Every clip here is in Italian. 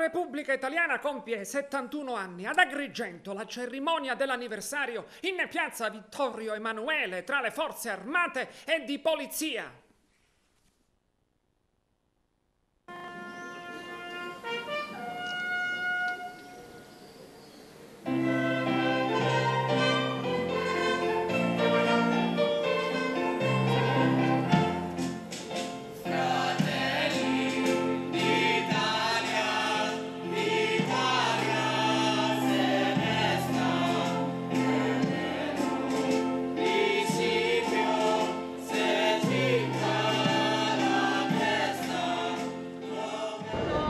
Repubblica Italiana compie 71 anni. Ad Agrigento la cerimonia dell'anniversario in piazza Vittorio Emanuele tra le forze armate e di polizia.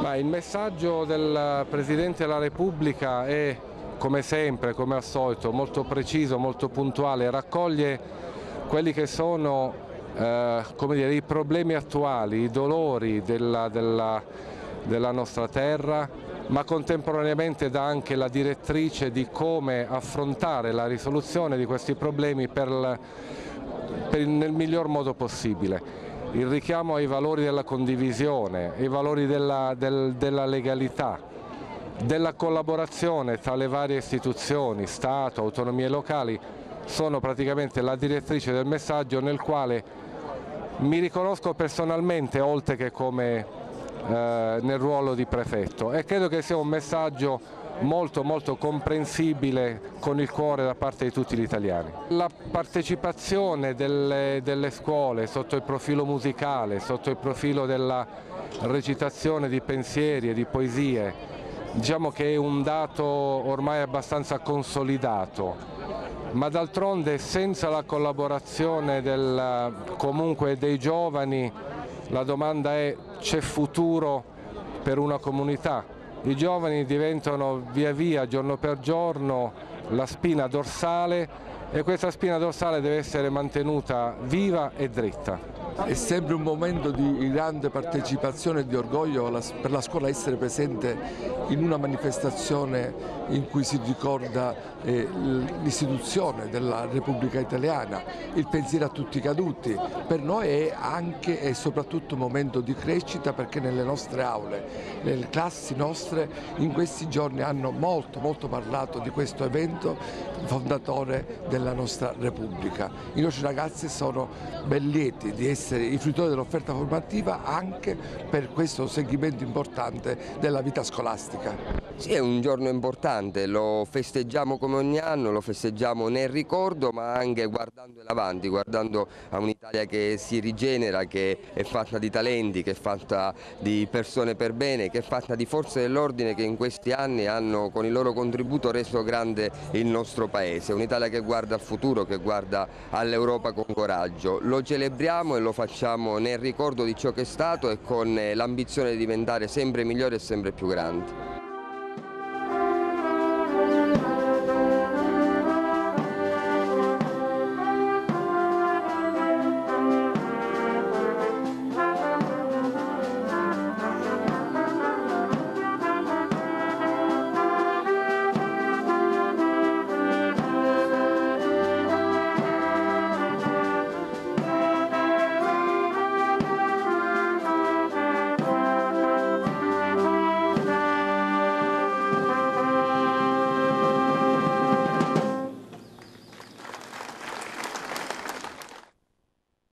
Ma il messaggio del Presidente della Repubblica è, come sempre, come al solito, molto preciso, molto puntuale, raccoglie quelli che sono eh, dire, i problemi attuali, i dolori della, della, della nostra terra, ma contemporaneamente dà anche la direttrice di come affrontare la risoluzione di questi problemi per, per, nel miglior modo possibile il richiamo ai valori della condivisione, ai valori della, del, della legalità, della collaborazione tra le varie istituzioni, Stato, autonomie locali, sono praticamente la direttrice del messaggio nel quale mi riconosco personalmente oltre che come eh, nel ruolo di prefetto. E credo che sia un messaggio molto molto comprensibile con il cuore da parte di tutti gli italiani. La partecipazione delle, delle scuole sotto il profilo musicale, sotto il profilo della recitazione di pensieri e di poesie, diciamo che è un dato ormai abbastanza consolidato, ma d'altronde senza la collaborazione del, comunque dei giovani la domanda è c'è futuro per una comunità? I giovani diventano via via, giorno per giorno, la spina dorsale e questa spina dorsale deve essere mantenuta viva e dritta. È sempre un momento di grande partecipazione e di orgoglio per la scuola essere presente in una manifestazione in cui si ricorda eh, l'istituzione della Repubblica Italiana, il pensiero a tutti i caduti. Per noi è anche e soprattutto un momento di crescita perché nelle nostre aule, nelle classi nostre in questi giorni hanno molto molto parlato di questo evento fondatore della nostra Repubblica. I nostri ragazzi sono ben lieti di essere i fruitori dell'offerta formativa anche per questo segmento importante della vita scolastica. Sì, è un giorno importante, lo festeggiamo come ogni anno, lo festeggiamo nel ricordo ma anche guardando in avanti, guardando a un'Italia che si rigenera, che è fatta di talenti, che è fatta di persone per bene, che è fatta di forze dell'ordine che in questi anni hanno con il loro contributo reso grande il nostro Paese, un'Italia che guarda al futuro, che guarda all'Europa con coraggio. Lo celebriamo e lo facciamo nel ricordo di ciò che è stato e con l'ambizione di diventare sempre migliore e sempre più grandi.